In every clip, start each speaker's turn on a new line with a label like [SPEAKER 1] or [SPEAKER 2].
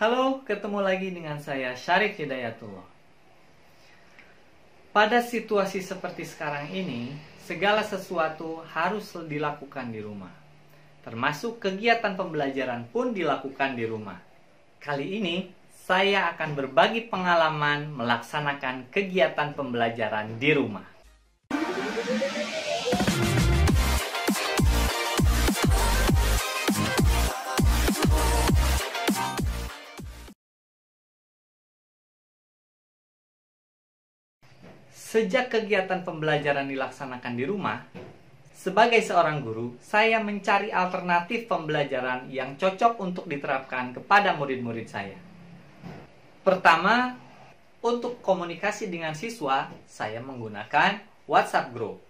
[SPEAKER 1] Halo, ketemu lagi dengan saya Syarif Hidayatullah. Pada situasi seperti sekarang ini, segala sesuatu harus dilakukan di rumah. Termasuk kegiatan pembelajaran pun dilakukan di rumah. Kali ini, saya akan berbagi pengalaman melaksanakan kegiatan pembelajaran di rumah. Sejak kegiatan pembelajaran dilaksanakan di rumah, sebagai seorang guru, saya mencari alternatif pembelajaran yang cocok untuk diterapkan kepada murid-murid saya. Pertama, untuk komunikasi dengan siswa, saya menggunakan WhatsApp Group.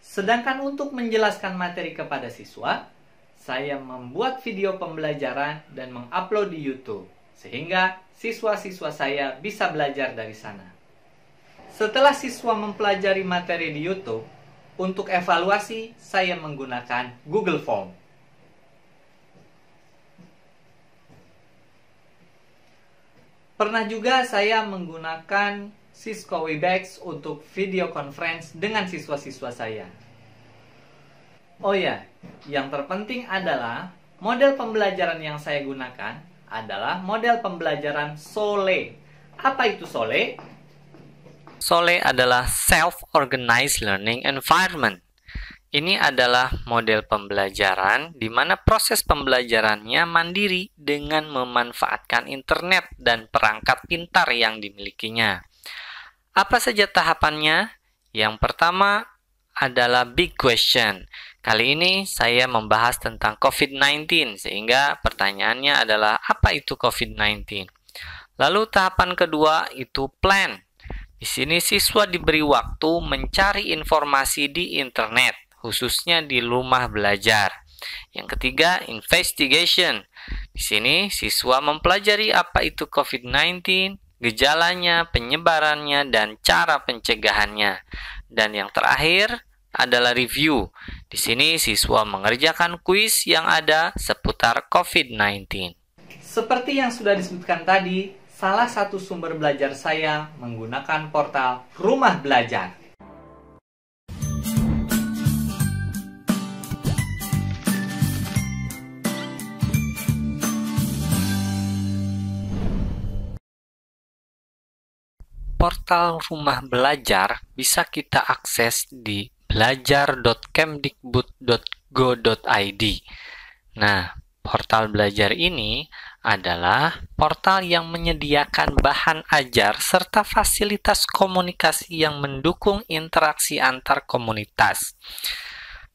[SPEAKER 1] Sedangkan untuk menjelaskan materi kepada siswa, saya membuat video pembelajaran dan mengupload di YouTube, sehingga siswa-siswa saya bisa belajar dari sana. Setelah siswa mempelajari materi di YouTube, untuk evaluasi saya menggunakan Google Form. Pernah juga saya menggunakan Cisco Webex untuk video conference dengan siswa-siswa saya. Oh ya, yang terpenting adalah model pembelajaran yang saya gunakan adalah model pembelajaran SOLE. Apa itu SOLE?
[SPEAKER 2] SOLE adalah Self-Organized Learning Environment. Ini adalah model pembelajaran di mana proses pembelajarannya mandiri dengan memanfaatkan internet dan perangkat pintar yang dimilikinya. Apa saja tahapannya? Yang pertama adalah big question. Kali ini saya membahas tentang COVID-19 sehingga pertanyaannya adalah apa itu COVID-19? Lalu tahapan kedua itu plan. Di sini siswa diberi waktu mencari informasi di internet, khususnya di rumah belajar. Yang ketiga, investigation. Di sini siswa mempelajari apa itu COVID-19, gejalanya, penyebarannya, dan cara pencegahannya. Dan yang terakhir adalah review. Di sini siswa mengerjakan kuis yang ada seputar COVID-19.
[SPEAKER 1] Seperti yang sudah disebutkan tadi, salah satu sumber belajar saya menggunakan portal Rumah Belajar.
[SPEAKER 2] Portal Rumah Belajar bisa kita akses di belajar.kemdikbud.go.id. Nah, portal belajar ini adalah portal yang menyediakan bahan ajar serta fasilitas komunikasi yang mendukung interaksi antar komunitas.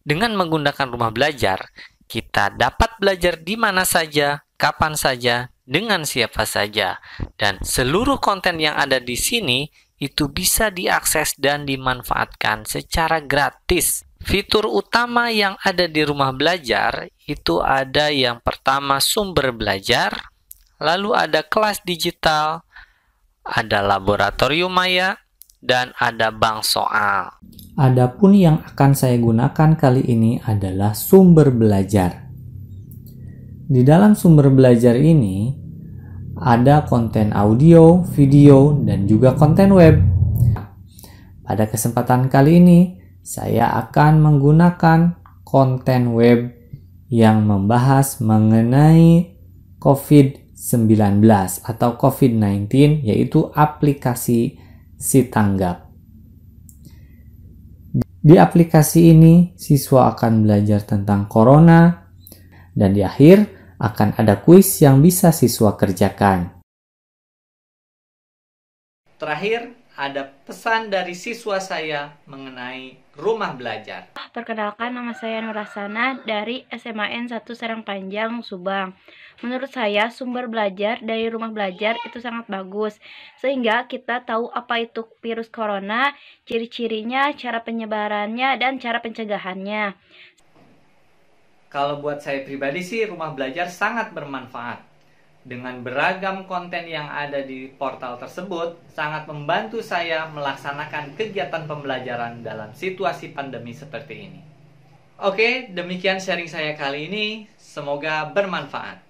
[SPEAKER 2] Dengan menggunakan rumah belajar, kita dapat belajar di mana saja, kapan saja, dengan siapa saja, dan seluruh konten yang ada di sini itu bisa diakses dan dimanfaatkan secara gratis. Fitur utama yang ada di rumah belajar itu ada yang pertama sumber belajar, lalu ada kelas digital, ada laboratorium maya, dan ada bank soal.
[SPEAKER 1] Adapun yang akan saya gunakan kali ini adalah sumber belajar. Di dalam sumber belajar ini ada konten audio, video, dan juga konten web. Pada kesempatan kali ini, saya akan menggunakan konten web yang membahas mengenai COVID-19 atau COVID-19 yaitu aplikasi si tanggap. Di aplikasi ini siswa akan belajar tentang corona dan di akhir akan ada kuis yang bisa siswa kerjakan. Terakhir, ada pesan dari siswa saya mengenai rumah belajar.
[SPEAKER 3] Perkenalkan nama saya Nurasana dari SMAN 1 Serang Panjang, Subang. Menurut saya sumber belajar dari rumah belajar itu sangat bagus sehingga kita tahu apa itu virus corona, ciri-cirinya, cara penyebarannya dan cara pencegahannya.
[SPEAKER 1] Kalau buat saya pribadi sih rumah belajar sangat bermanfaat dengan beragam konten yang ada di portal tersebut sangat membantu saya melaksanakan kegiatan pembelajaran dalam situasi pandemi seperti ini. Oke, demikian sharing saya kali ini. Semoga bermanfaat.